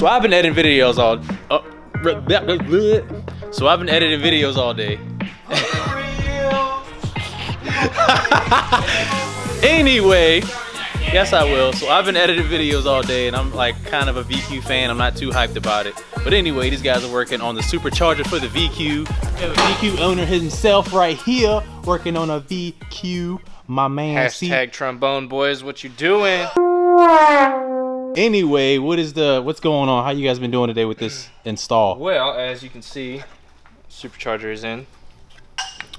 So I've been editing videos all. Uh, so I've been editing videos all day. anyway, yes I will. So I've been editing videos all day, and I'm like kind of a VQ fan. I'm not too hyped about it. But anyway, these guys are working on the supercharger for the VQ. We have a VQ owner himself right here working on a VQ. My man. Hashtag trombone boys, what you doing? Anyway, what is the what's going on? How you guys been doing today with this install? Well, as you can see, supercharger is in,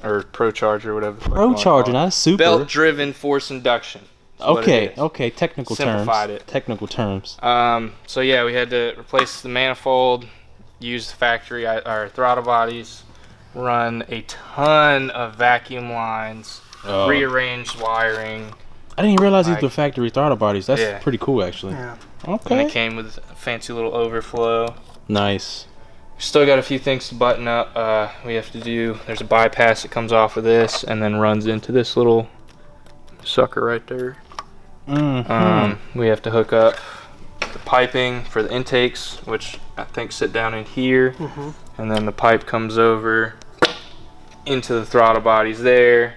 or pro charger, whatever. Pro charger, not a super. Belt-driven force induction. is what it Okay, okay, technical Simplified terms. it. Technical terms. Um, so yeah, we had to replace the manifold, use the factory our throttle bodies, run a ton of vacuum lines, Oh. rearrange wiring, I didn't realize these like- were factory throttle bodies. That's Yeah. pretty cool, actually. Yeah. and Okay. it came with a fancy little overflow. Nice. Still got a few things to button up. Uh, we have to do. There's a bypass that comes off of this and then runs into this little sucker right there. Mm-hmm. Um, we have to hook up the piping for the intakes, which I think sit down in here, Mhm. and then the pipe comes over into the throttle bodies there.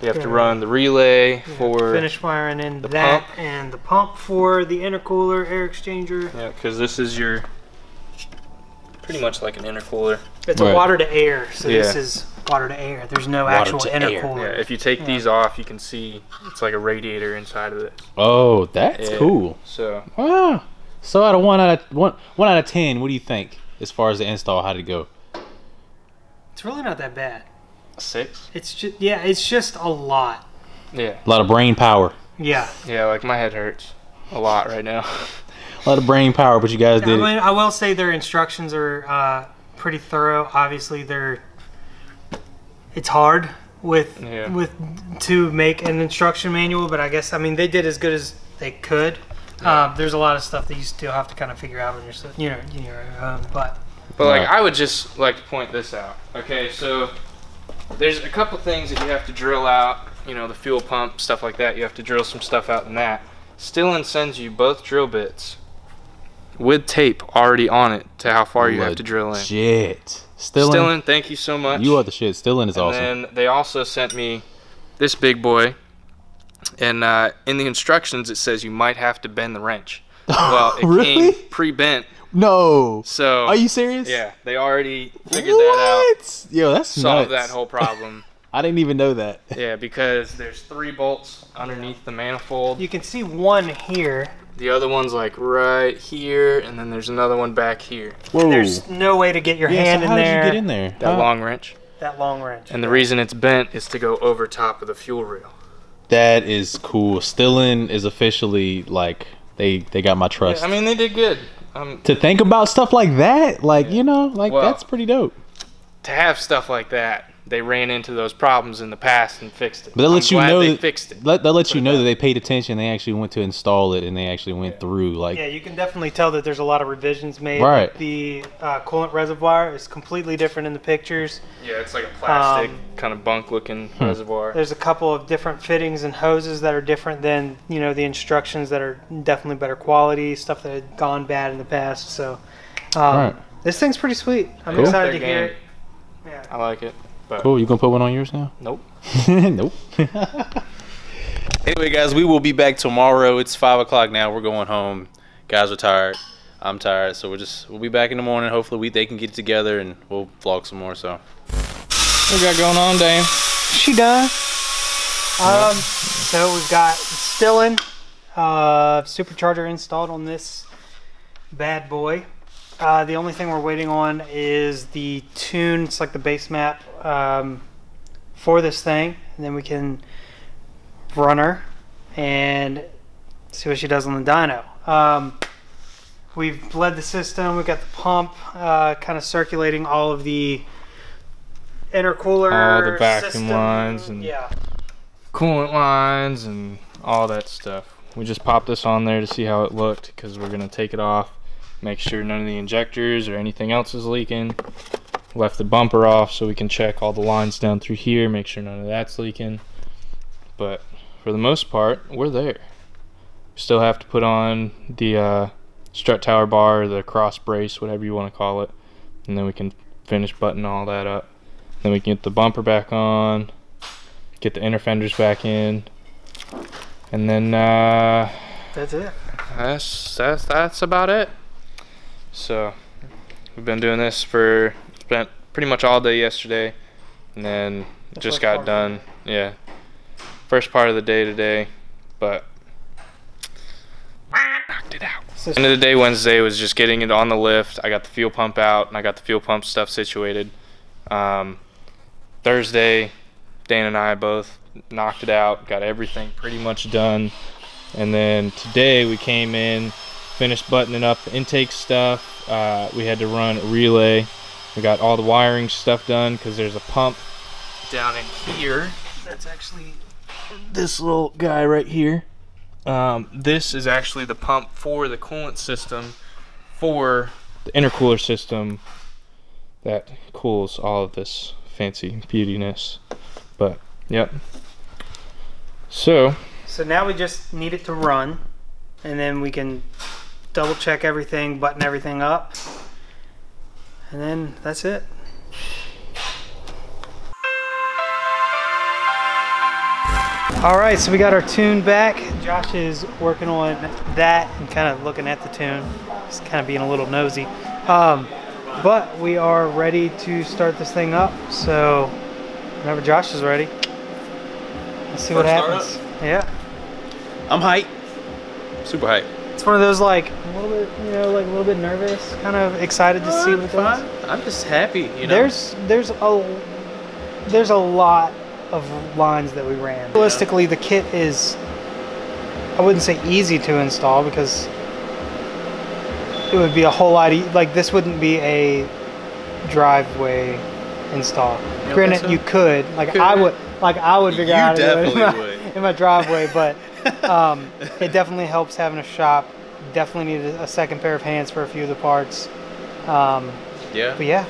We have to Yeah. run the relay for finish wiring in the that pump. and the pump for the intercooler air exchanger. yeah, because this is your pretty much like an intercooler. It's Right. a water to air, so this is water to air. There's no Water actual to air. intercooler. Yeah, if you take Yeah. these off, you can see it's like a radiator inside of this. Oh, that's Yeah. cool. So Wow. So out of one out of one one out of ten, what do you think as far as the install? How did it go? It's really not that bad. Six. It's just yeah, it's just a lot. Yeah, A lot of brain power. Yeah. yeah. Like my head hurts a lot right now. A lot of brain power, but you guys did. I did mean. I will say their instructions are uh, pretty thorough. Obviously, they're it's hard with Yeah. with to make an instruction manual, but I guess I mean they did as good as they could. Uh, there's a lot of stuff that you still have to kind of figure out on your you know in your own, but But like, I would just like to point this out. Okay, so there's a couple things that you have to drill out. You know, the fuel pump stuff like that. You have to drill some stuff out in that. Stillen sends you both drill bits with tape already on it to how far you have to drill in. Shit. Stillen, Stillen, thank you so much. you are the shit. Stillen is awesome. and awesome. then they also sent me this big boy. And uh, in the instructions, it says you might have to bend the wrench. Well, it Really? came pre-bent, no. so Are you serious? yeah, they already figured that out. What? Yo, that's solved nuts. that whole problem. I didn't even know that. yeah, because there's three bolts underneath the manifold. you can see one here. The other one's like right here, and then there's another one back here. Whoa. There's no way to get your yeah, hand so how in did there. you get in there? That How- long wrench. That long wrench. And the reason it's bent is to go over top of the fuel rail. That is cool. Stillen is officially like they they got my trust. I mean, they did good. Um, to think about stuff like that, like you know, like Well- that's pretty dope. to have stuff like that, they ran into those problems in the past and fixed it. But that I'm lets you glad know they that, fixed it. Let, that lets you know that that they paid attention. They actually went to install it and they actually went through. Like Yeah, you can definitely tell that there's a lot of revisions made. Right. The uh, coolant reservoir is completely different in the pictures. Yeah, it's like a plastic Um, kind of bunk-looking Hmm. reservoir. There's a couple of different fittings and hoses that are different than you know the instructions that are definitely better quality stuff that had gone bad in the past. So um, Right. this thing's pretty sweet. I'm Cool. excited to Their hear game. it. Yeah. I like it. But cool. You gonna put one on yours now? Nope. nope. anyway, guys, we will be back tomorrow. It's five o'clock now. We're going home. Guys are tired. I'm tired, so we're just we'll be back in the morning. Hopefully, we they can get together and we'll vlog some more. So What we got going on, Dame? She done. Um, so we've got Stillen, uh, supercharger installed on this bad boy. Uh, the only thing we're waiting on is the tune. It's like the base map um, for this thing, and then we can run her and see what she does on the dyno. Um, we've bled the system. We've got the pump uh, kind of circulating all of the intercooler, All the vacuum system. lines and- yeah. Coolant lines and all that stuff. We just popped this on there to see how it looked because we're gonna take it off, make sure none of the injectors or anything else is leaking. Left the bumper off so we can check all the lines down through here, make sure none of that's leaking. But for the most part, we're there. Still have to put on the uh, strut tower bar, the cross brace, whatever you want to call it, and then we can finish buttoning all that up. Then we can get the bumper back on, get the inner fenders back in, and then uh, That's it. that's that's that's about it. So we've been doing this for spent pretty much all day yesterday, and then The just got done. Yeah, first part of the day today, but knocked it out. So, End of the day Wednesday was just getting it on the lift. I got the fuel pump out and I got the fuel pump stuff situated. Um, Thursday, Dan and I both knocked it out, got everything pretty much done. And then today we came in, finished buttoning up the intake stuff. Uh, we had to run a relay. We got all the wiring stuff done because there's a pump down in here. That's actually this little guy right here. Um, this is actually the pump for the coolant system for the intercooler system that cools all of this fancy beautiness. But, yep. So, so now we just need it to run, and then we can double check everything, button everything up, and then that's it. All right, so we got our tune back. Josh is working on that and kind of looking at the tune. He's kind of being a little nosy. Um, but we are ready to start this thing up. So whenever Josh is ready, let's see what First start happens. Yeah. I'm hype. Super hype. It's one of those like a little bit, you know, like a little bit nervous, kind of excited to see what fine. does. I'm just happy, you know. There's there's a there's a lot of lines that we ran. Realistically, the kit is I wouldn't say easy to install because it would be a whole lot e- like this wouldn't be a driveway install. don't Granted, so? you could like Could. I would like I would figure You out how to do it in my, would. in my driveway, but um, it definitely helps having a shop. Definitely need a, a second pair of hands for a few of the parts. Um, yeah. but yeah,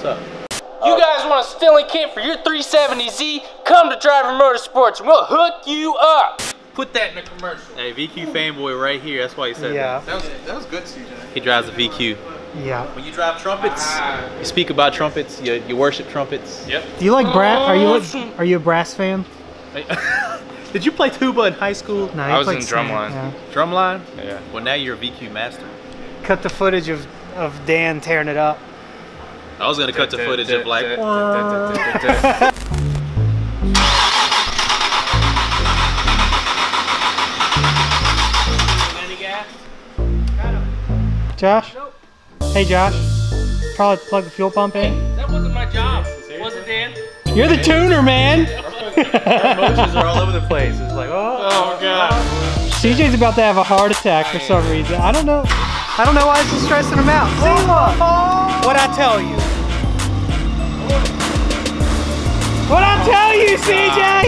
What's up? You guys want a Stillen kit for your 370Z? Come to Driver Motorsports and we'll hook you up. Put that in a commercial. Hey, VQ fanboy right here. That's why he said yeah, that. was that was good, CJ. He drives a VQ. yeah. When you drive trumpets, you speak about trumpets. You, you worship trumpets. Yep. Do you like brass? Are you like, are you a brass fan? Did you play tuba in high school? No, I you was played in sand, drumline. yeah. Drumline? yeah. Well, now you're a VQ master. Cut the footage of of Dan tearing it up. I was gonna cut the footage of like. Josh. Hey, Josh. Probably plug the fuel pump in. That wasn't my job. Was it, Dan? You're the tuner, man. Emotions are all over the place. It's like, oh. Oh, God. CJ's about to have a heart attack for some reason. I don't know. I don't know why this is stressing him out. See what? What I tell you? What I tell you, CJ?